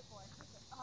Beautiful. I took it.